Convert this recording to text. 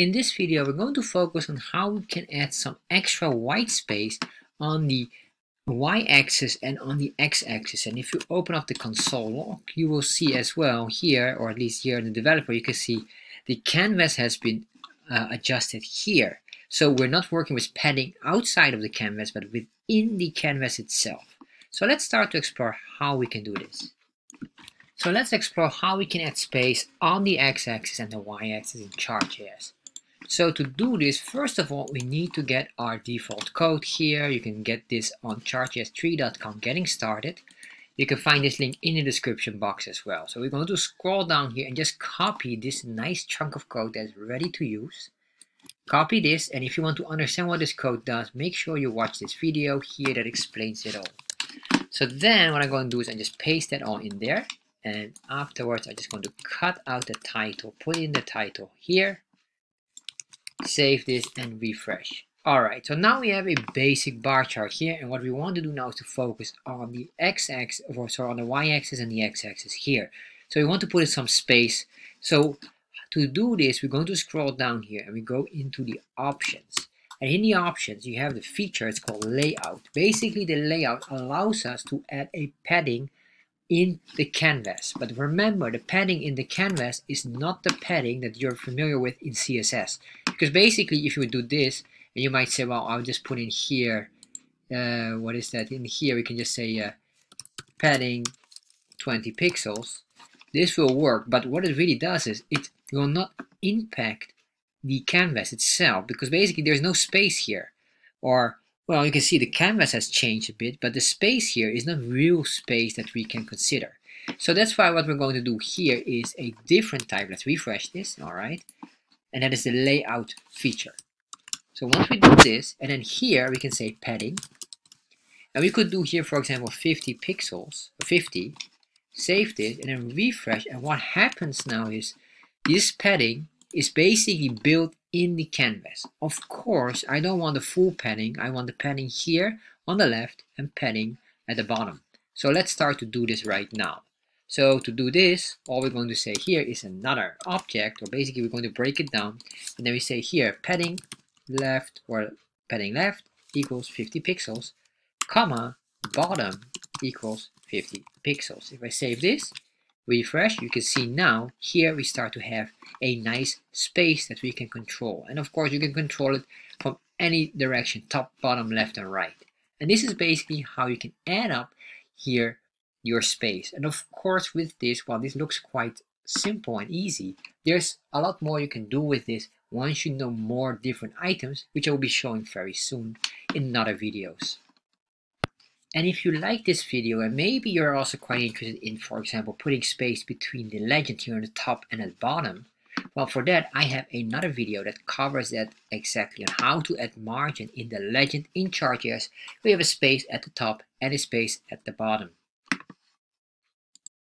In this video, we're going to focus on how we can add some extra white space on the y-axis and on the x-axis. And if you open up the console log, you will see as well here, or at least here in the developer, you can see the canvas has been uh, adjusted here. So we're not working with padding outside of the canvas, but within the canvas itself. So let's start to explore how we can do this. So let's explore how we can add space on the x-axis and the y-axis in Chart.js. So to do this, first of all, we need to get our default code here. You can get this on chartjs3.com getting started. You can find this link in the description box as well. So we're going to scroll down here and just copy this nice chunk of code that's ready to use. Copy this and if you want to understand what this code does, make sure you watch this video here that explains it all. So then what I'm going to do is I just paste that all in there and afterwards I'm just going to cut out the title, put in the title here save this and refresh. Alright, so now we have a basic bar chart here and what we want to do now is to focus on the x-axis, or sorry, on the y-axis and the x-axis here. So we want to put in some space. So to do this, we're going to scroll down here and we go into the options. And in the options, you have the feature, it's called layout. Basically, the layout allows us to add a padding in the canvas. But remember, the padding in the canvas is not the padding that you're familiar with in CSS. Because basically, if you do this, and you might say, well, I'll just put in here, uh, what is that? In here, we can just say uh, padding 20 pixels. This will work, but what it really does is it will not impact the canvas itself because basically there's no space here. Or well, you can see the canvas has changed a bit, but the space here is not real space that we can consider. So that's why what we're going to do here is a different type. Let's refresh this, all right? And that is the layout feature. So once we do this, and then here we can say padding. And we could do here, for example, 50 pixels, 50, save this, and then refresh. And what happens now is this padding is basically built in the canvas. Of course, I don't want the full padding. I want the padding here on the left and padding at the bottom. So let's start to do this right now. So to do this, all we're going to say here is another object, or basically we're going to break it down. And then we say here, padding left or padding left equals 50 pixels, comma, bottom equals 50 pixels. If I save this, refresh, you can see now here we start to have a nice space that we can control. And of course you can control it from any direction, top, bottom, left and right. And this is basically how you can add up here your space. And of course with this, while this looks quite simple and easy, there's a lot more you can do with this once you know more different items, which I will be showing very soon in other videos. And if you like this video and maybe you're also quite interested in, for example, putting space between the legend here on the top and at the bottom, well, for that, I have another video that covers that exactly on how to add margin in the legend in Chart.js. We have a space at the top and a space at the bottom.